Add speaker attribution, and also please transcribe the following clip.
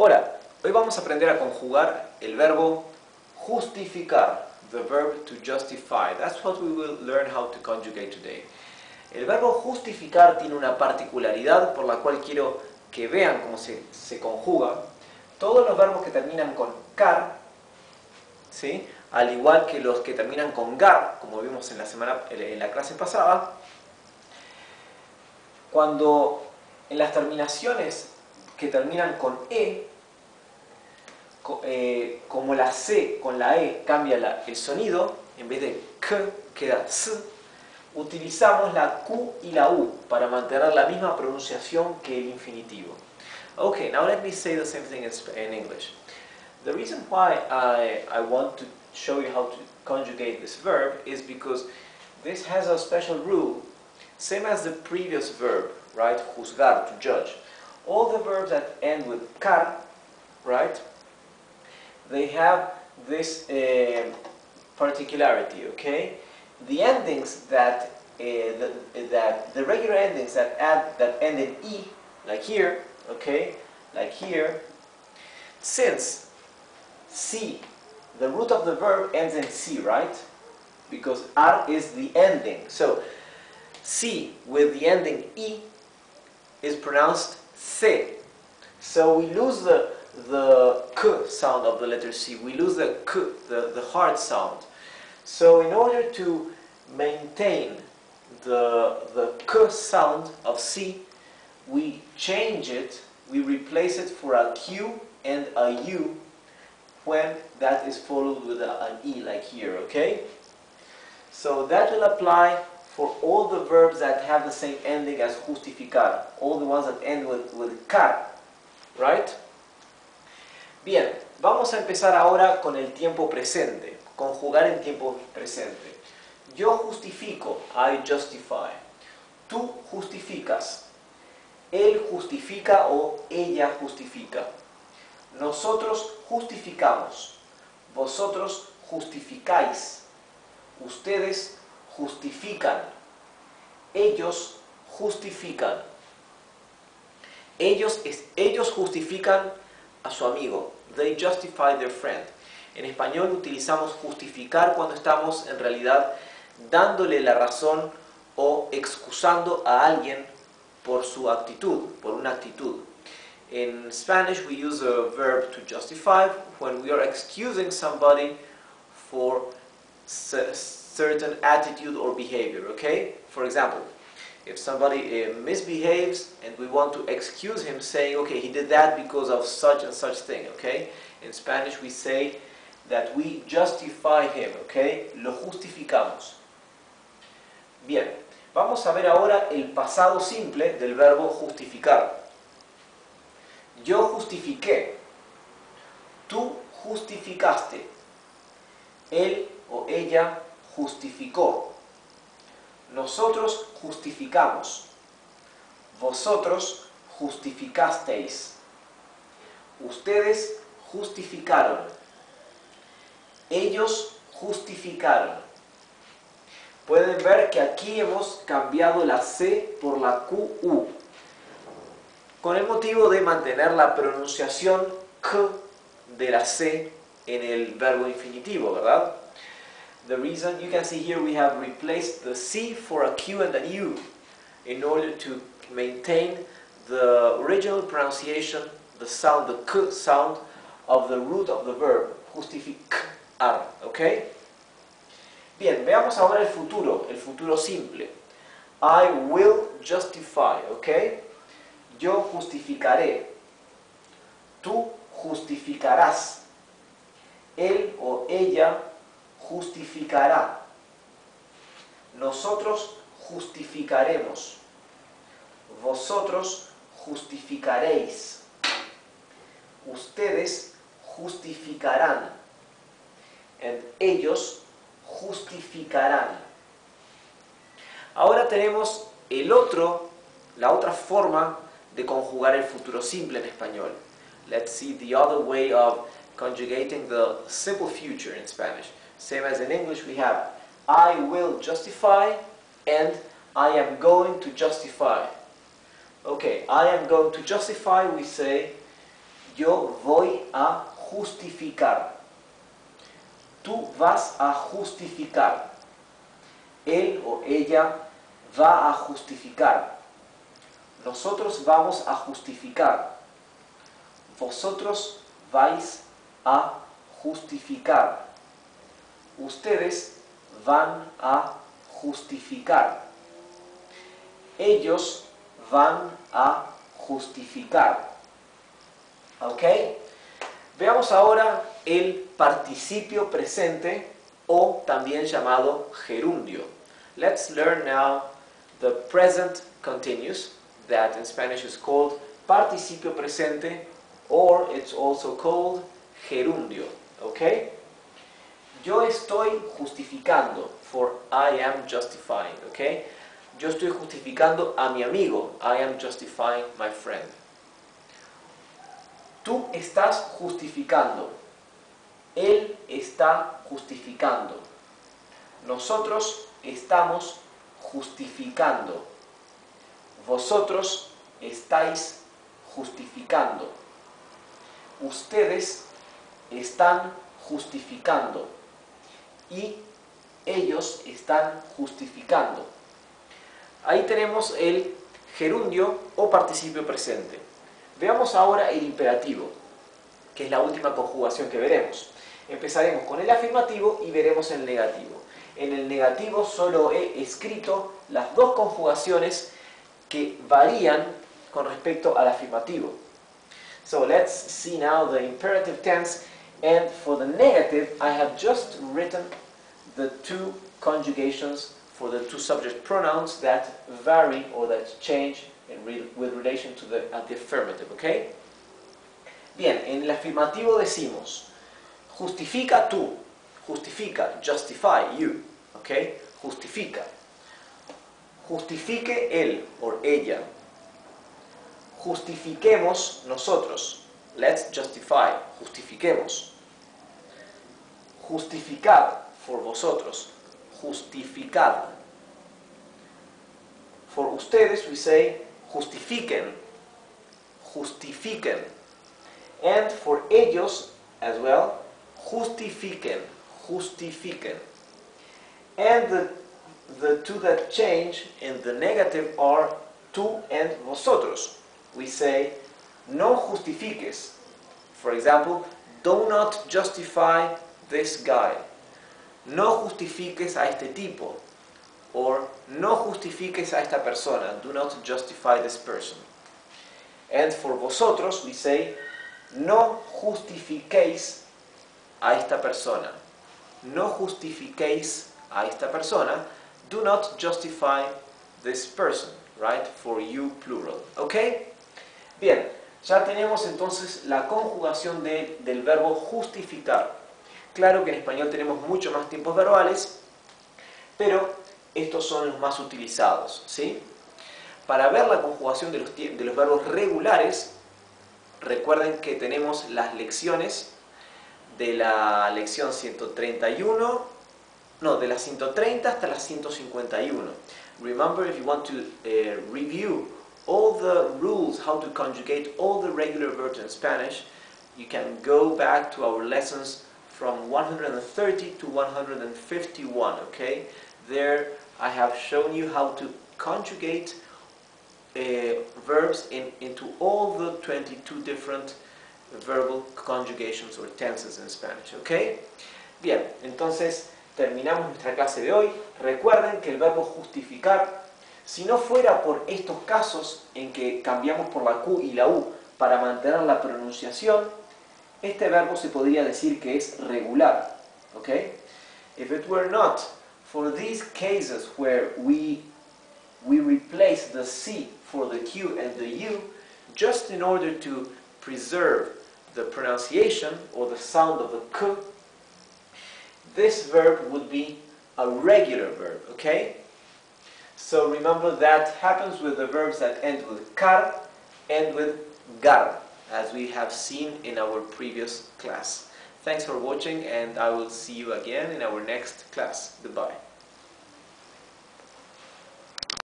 Speaker 1: Hola, hoy vamos a aprender a conjugar el verbo justificar, the verb to justify. That's what we will learn how to conjugate today. El verbo justificar tiene una particularidad por la cual quiero que vean cómo se, se conjuga. Todos los verbos que terminan con car, ¿sí? al igual que los que terminan con gar, como vimos en la, semana, en la clase pasada, cuando en las terminaciones que terminan con E, eh, como la C con la E cambia el sonido, en vez de K queda S, utilizamos la Q y la U para mantener la misma pronunciación que el infinitivo. Okay, now let me say the same thing in English. The reason why I, I want to show you how to conjugate this verb is because this has a special rule, same as the previous verb, right? Juzgar, to judge all the verbs that end with car, right, they have this uh, particularity, okay? The endings that, uh, the, that, the regular endings that, add, that end in E, like here, okay, like here, since C, the root of the verb ends in C, right? Because R is the ending. So, C with the ending E is pronounced C. So we lose the, the k sound of the letter C. We lose the k, the, the hard sound. So in order to maintain the, the k sound of C, we change it, we replace it for a Q and a U when that is followed with a, an E like here, okay? So that will apply for all the verbs that have the same ending as justificar, all the ones that end with, with car, right? Bien, vamos a empezar ahora con el tiempo presente, conjugar en tiempo presente. Yo justifico, I justify. Tú justificas. Él justifica o ella justifica. Nosotros justificamos. Vosotros justificáis. Ustedes justifican. Ellos justifican. Ellos, ellos justifican a su amigo. They justify their friend. En español utilizamos justificar cuando estamos en realidad dándole la razón o excusando a alguien por su actitud, por una actitud. In Spanish we use a verb to justify when we are excusing somebody for certain attitude or behavior, okay? For example, if somebody uh, misbehaves and we want to excuse him saying, okay, he did that because of such and such thing, okay? In Spanish we say that we justify him, okay? Lo justificamos. Bien, vamos a ver ahora el pasado simple del verbo justificar. Yo justifiqué. Tú justificaste. Él o ella justificó. Nosotros justificamos. Vosotros justificasteis. Ustedes justificaron. Ellos justificaron. Pueden ver que aquí hemos cambiado la C por la QU. Con el motivo de mantener la pronunciación K de la C en el verbo infinitivo, ¿verdad? The reason you can see here we have replaced the C for a Q and a U in order to maintain the original pronunciation, the sound, the K sound of the root of the verb, justificar, okay? Bien, veamos ahora el futuro, el futuro simple. I will justify, okay? Yo justificaré. Tú justificarás. Él o ella justificará. Nosotros justificaremos. Vosotros justificaréis. Ustedes justificarán. Ellos justificarán. Ahora tenemos el otro, la otra forma de conjugar el futuro simple en español. Let's see the other way of conjugating the simple future in Spanish. Same as in English, we have I will justify and I am going to justify. Okay, I am going to justify, we say, Yo voy a justificar. Tú vas a justificar. Él o ella va a justificar. Nosotros vamos a justificar. Vosotros vais a justificar. Ustedes van a justificar. Ellos van a justificar. ¿Ok? Veamos ahora el participio presente o también llamado gerundio. Let's learn now the present continuous that in Spanish is called participio presente or it's also called gerundio. ¿Ok? Yo estoy justificando, for I am justifying, ¿ok? Yo estoy justificando a mi amigo, I am justifying my friend. Tú estás justificando, él está justificando. Nosotros estamos justificando. Vosotros estáis justificando. Ustedes están justificando. Y ellos están justificando. Ahí tenemos el gerundio o participio presente. Veamos ahora el imperativo, que es la última conjugación que veremos. Empezaremos con el afirmativo y veremos el negativo. En el negativo solo he escrito las dos conjugaciones que varían con respecto al afirmativo. So let's see now the imperative tense and for the negative I have just written the two conjugations for the two subject pronouns that vary or that change re with relation to the, uh, the affirmative, okay? Bien, en el afirmativo decimos justifica tú, justifica, justify you, okay? Justifica. Justifique él o ella. Justifiquemos nosotros. Let's justify, justifiquemos. Justificad por vosotros. Justificad. For ustedes we say justifiquen. Justifiquen. And for ellos as well, justifiquen. Justifiquen. And the, the two that change in the negative are tú and vosotros. We say no justifiques. For example, do not justify this guy. No justifiques a este tipo. Or no justifiques a esta persona. Do not justify this person. And for vosotros, we say, no justifiquéis a esta persona. No justifiquéis a esta persona. Do not justify this person, right? For you plural. ¿Ok? Bien, ya tenemos entonces la conjugación de, del verbo justificar. Claro que en español tenemos mucho más tiempos verbales, pero estos son los más utilizados. ¿sí? Para ver la conjugación de los, de los verbos regulares, recuerden que tenemos las lecciones de la lección 131, no, de la 130 hasta la 151. Remember, if you want to uh, review all the rules, how to conjugate all the regular verbs in Spanish, you can go back to our lessons from 130 to 151, okay? There I have shown you how to conjugate uh, verbs in, into all the 22 different verbal conjugations or tenses in Spanish, okay? Bien, entonces terminamos nuestra clase de hoy. Recuerden que el verbo justificar, si no fuera por estos casos en que cambiamos por la Q y la U para mantener la pronunciación, este verbo se podría decir que es regular. Okay? If it were not for these cases where we, we replace the C for the Q and the U, just in order to preserve the pronunciation or the sound of the K, this verb would be a regular verb, okay? So remember that happens with the verbs that end with car and with gar as we have seen in our previous class. Thanks for watching and I will see you again in our next class. Goodbye.